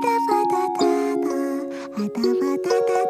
ただただただただただ。